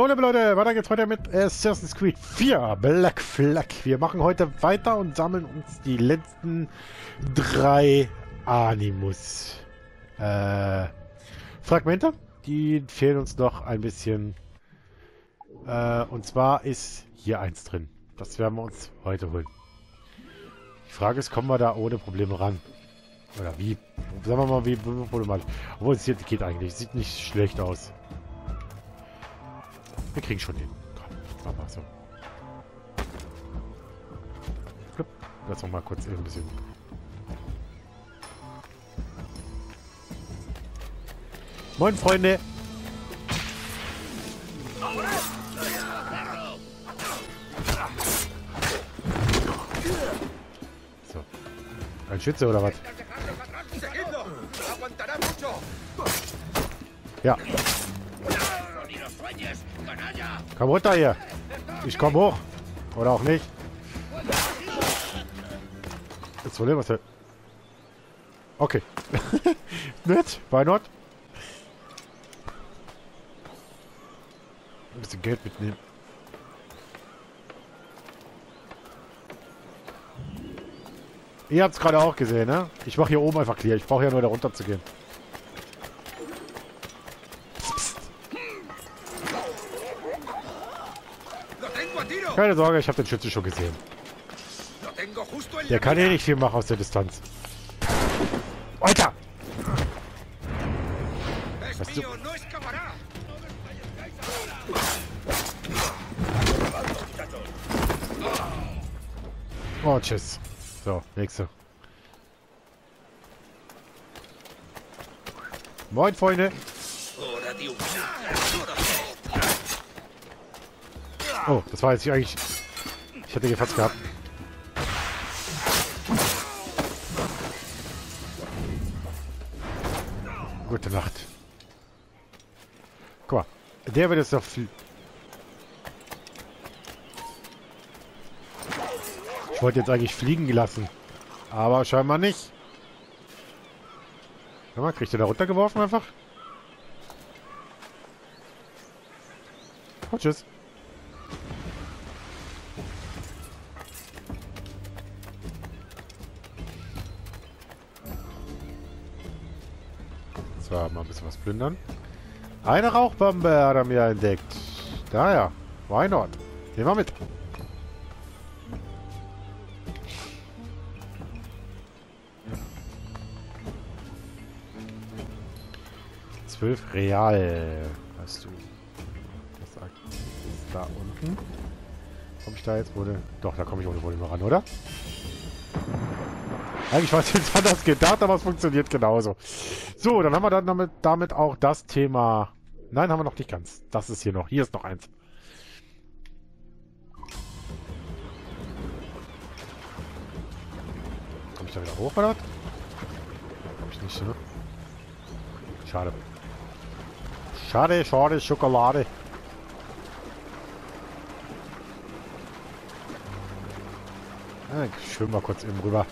Jo, liebe Leute, weiter geht's heute mit Assassin's Creed 4 Black Flag. Wir machen heute weiter und sammeln uns die letzten drei Animus äh, Fragmente. Die fehlen uns noch ein bisschen. Äh, und zwar ist hier eins drin. Das werden wir uns heute holen. Die Frage ist, kommen wir da ohne Probleme ran? Oder wie? Sagen wir mal, wie problematisch. Obwohl es hier geht eigentlich. Sieht nicht schlecht aus. Wir kriegen schon hin. Komm, mal so. Lass noch mal kurz ein bisschen. Moin, Freunde! So. Ein Schütze oder was? Ja. Komm runter hier. Ich komm hoch. Oder auch nicht. Jetzt Problem, was? Okay. Nett. Why not? Ein bisschen Geld mitnehmen. Ihr habt es gerade auch gesehen, ne? Ich mache hier oben einfach clear. Ich brauche ja nur da runter zu gehen. Keine Sorge, ich habe den Schütze schon gesehen. Der kann hier nicht viel machen aus der Distanz. Alter! Was du? Oh, tschüss. So, nächste. Moin, Freunde. Oh, das war jetzt eigentlich... Ich hätte gefasst gehabt. Gute Nacht. Guck mal. Der wird jetzt noch viel... Ich wollte jetzt eigentlich fliegen gelassen. Aber scheinbar nicht. Guck mal, kriegt er da runtergeworfen einfach? Oh, tschüss. So, mal ein bisschen was plündern. Eine Rauchbombe hat er mir entdeckt. Daher, why not? Nehmen wir mit. Zwölf Real hast du. Das ist da unten. Komme ich da jetzt wohl? Doch, da komme ich ohne Probleme ran, oder? Eigentlich war es jetzt anders gedacht, aber es funktioniert genauso. So, dann haben wir dann damit, damit auch das Thema... Nein, haben wir noch nicht ganz. Das ist hier noch. Hier ist noch eins. Komme ich da wieder hoch, oder? Komm ich nicht, ne? Schade. Schade, schade, Schokolade. Ja, ich schwimme mal kurz eben rüber.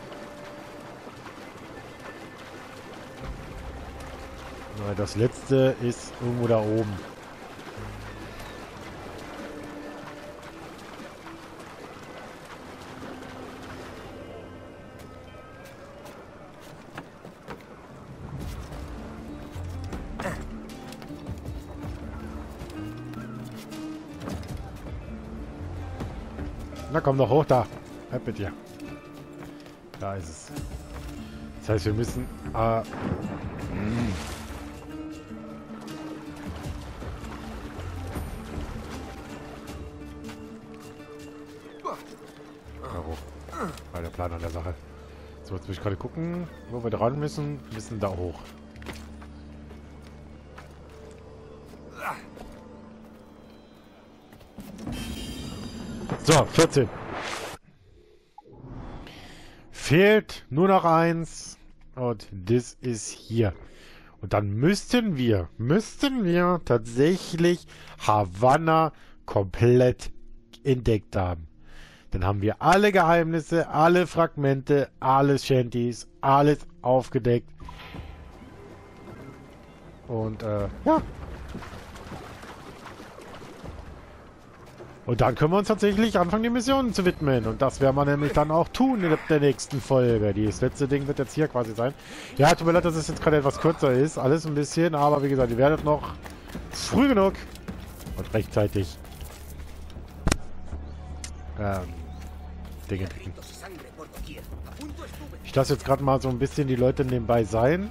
Das letzte ist irgendwo da oben. Na komm doch hoch da. Bleib mit dir. Da ist es. Das heißt, wir müssen... Äh, War der Plan an der Sache. So, jetzt muss ich gerade gucken, wo wir dran müssen. Wir müssen da hoch. So, 14. Fehlt nur noch eins. Und das ist hier. Und dann müssten wir, müssten wir tatsächlich Havanna komplett entdeckt haben. Dann haben wir alle Geheimnisse, alle Fragmente, alles Shanties, alles aufgedeckt. Und äh, ja. Und dann können wir uns tatsächlich anfangen, die Missionen zu widmen. Und das werden wir nämlich dann auch tun in der nächsten Folge. Das letzte Ding wird jetzt hier quasi sein. Ja, tut mir leid, dass es jetzt gerade etwas kürzer ist. Alles ein bisschen. Aber wie gesagt, ihr werdet noch früh genug und rechtzeitig ähm, Dinge kriegen. Ich lasse jetzt gerade mal so ein bisschen die Leute nebenbei sein.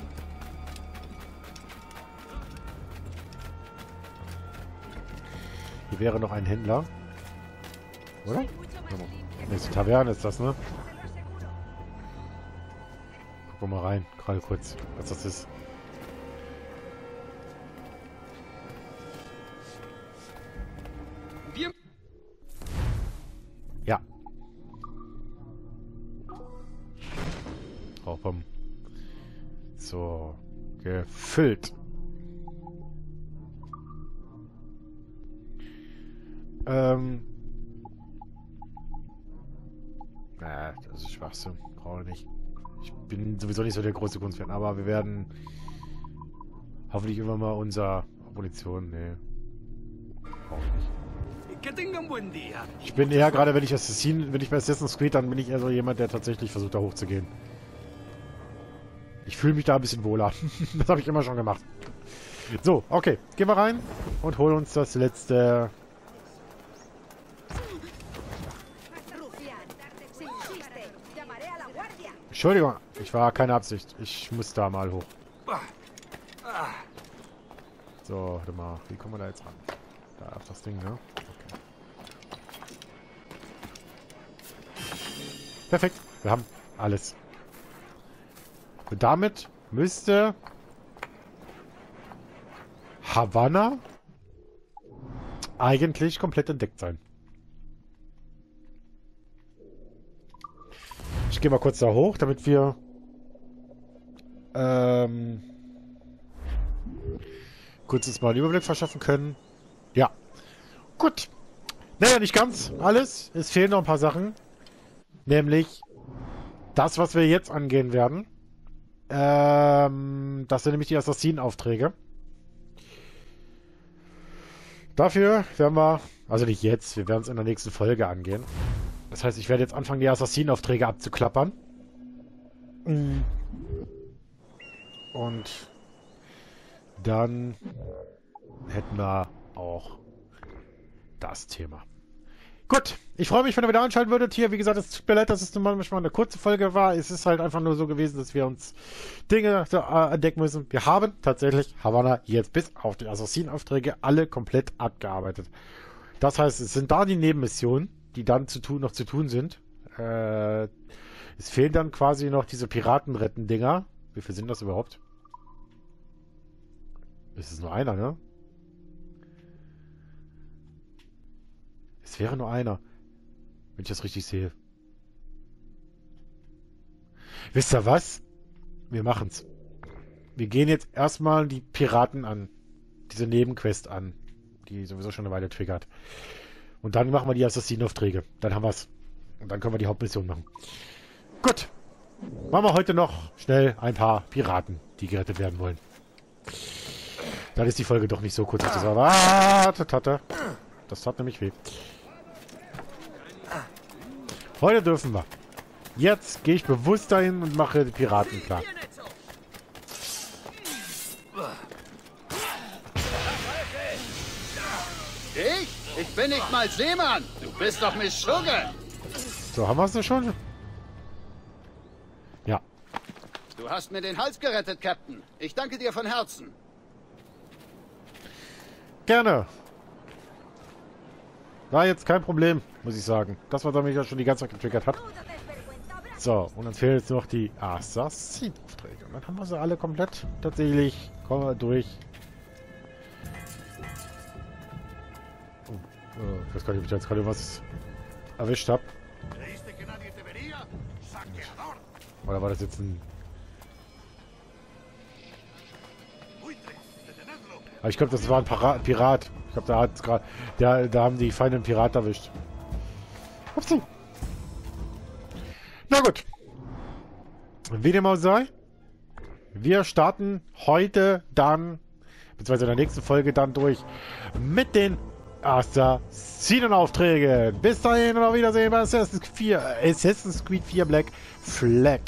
Hier wäre noch ein Händler. Oder? Nächste Taverne ist das, ne? Gucken wir mal rein, gerade kurz, was das ist. Gefüllt. Ähm, Äh, das ist Schwachsinn. Brauche nicht. Ich bin sowieso nicht so der große Kunstfan, aber wir werden hoffentlich immer mal unser Munition. Nee. Brauche ich nicht. Ich bin eher gerade, wenn ich Assassin, wenn ich bei Assassin's Creed, dann bin ich eher so jemand, der tatsächlich versucht, da hochzugehen. Ich fühle mich da ein bisschen wohler. das habe ich immer schon gemacht. So, okay. Gehen wir rein und holen uns das letzte Entschuldigung, ich war keine Absicht. Ich muss da mal hoch. So, warte mal. Wie kommen wir da jetzt ran? Da auf das Ding, ne? Okay. Perfekt. Wir haben alles. Und damit müsste Havanna eigentlich komplett entdeckt sein. Ich gehe mal kurz da hoch, damit wir ähm, kurz mal einen Überblick verschaffen können. Ja. Gut. Naja, nicht ganz alles. Es fehlen noch ein paar Sachen. Nämlich das, was wir jetzt angehen werden. Ähm, das sind nämlich die Assassinenaufträge. Dafür werden wir, also nicht jetzt, wir werden es in der nächsten Folge angehen. Das heißt, ich werde jetzt anfangen, die Assassinenaufträge abzuklappern. Mm. Und dann hätten wir auch das Thema. Gut, ich freue mich, wenn ihr wieder einschalten würdet. Hier, wie gesagt, es tut mir leid, dass es manchmal eine kurze Folge war. Es ist halt einfach nur so gewesen, dass wir uns Dinge äh, entdecken müssen. Wir haben tatsächlich Havanna jetzt bis auf die Assassinenaufträge alle komplett abgearbeitet. Das heißt, es sind da die Nebenmissionen die dann zu tun, noch zu tun sind. Äh, es fehlen dann quasi noch diese Piratenretten-Dinger. Wie viel sind das überhaupt? Es ist nur einer, ne? Es wäre nur einer. Wenn ich das richtig sehe. Wisst ihr was? Wir machen's. Wir gehen jetzt erstmal die Piraten an. Diese Nebenquest an. Die sowieso schon eine Weile triggert. Und dann machen wir die Assassinenaufträge. Dann haben wir es. Und dann können wir die Hauptmission machen. Gut. Machen wir heute noch schnell ein paar Piraten, die gerettet werden wollen. Dann ist die Folge doch nicht so kurz, als das war. Ah, tat, Das tat nämlich weh. Heute dürfen wir. Jetzt gehe ich bewusst dahin und mache die Piraten klar. Ich? Ich bin nicht mal Seemann. Du bist doch Miss Sugar. So, haben wir es denn schon? Ja. Du hast mir den Hals gerettet, Captain. Ich danke dir von Herzen. Gerne. War jetzt kein Problem, muss ich sagen. Das, was er mich ja schon die ganze Zeit getriggert hat. So, und dann fehlen jetzt noch die Assassin-Aufträge. Und dann haben wir sie alle komplett tatsächlich durch. Äh, ich weiß gar nicht, ob ich jetzt gerade was erwischt habe. Oder war das jetzt ein... Aber ich glaube, das war ein Para Pirat. Ich glaube, da hat gerade... Da, da haben die Feinde einen Pirat erwischt. Upsi. Na gut. Wie dem auch sei. Wir starten heute dann, beziehungsweise in der nächsten Folge dann durch mit den Assassinenaufträgen. Bis dahin und auf Wiedersehen bei Assassin's Creed 4, Assassin's Creed 4 Black Flag.